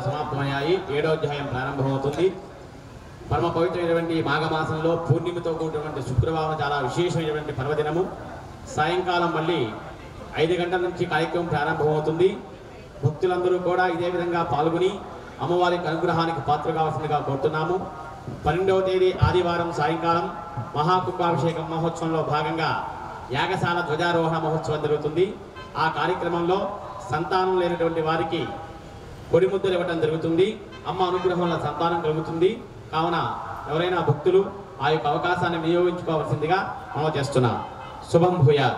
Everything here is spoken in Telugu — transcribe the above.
సమాప్తమయ్యాయి. ఏడో అధ్యాయం ప్రారంభమవుతుంది. పరమ పవిత్రమైనటువంటి మాఘమాసంలో పూర్ణిమతో కూడినటువంటి శుక్రవారం చాలా విశేషమైనటువంటి పర్వదినము. సాయంకాలం మళ్ళీ ఐదు గంటల నుంచి కార్యక్రమం ప్రారంభమవుతుంది. భక్తులందరూ కూడా ఇదే విధంగా పాల్గొని అమ్మవారి అనుగ్రహానికి పాత్ర కావాల్సిందిగా కోరుతున్నాము. పన్నెండవ తేదీ ఆదివారం సాయంకాలం మహాకుంభాభిషేకం మహోత్సవంలో భాగంగా యాగశాల ధ్వజారోహణ మహోత్సవం జరుగుతుంది. ఆ కార్యక్రమంలో సంతానం లేనటువంటి వారికి కొడి ముద్దలు ఇవ్వటం జరుగుతుంది. అమ్మ అనుగ్రహం వల్ల సంతానం కలుగుతుంది. కావున ఎవరైనా భక్తులు ఆ యొక్క అవకాశాన్ని వినియోగించుకోవాల్సిందిగా మనం చేస్తున్నాం. శుభం భూయా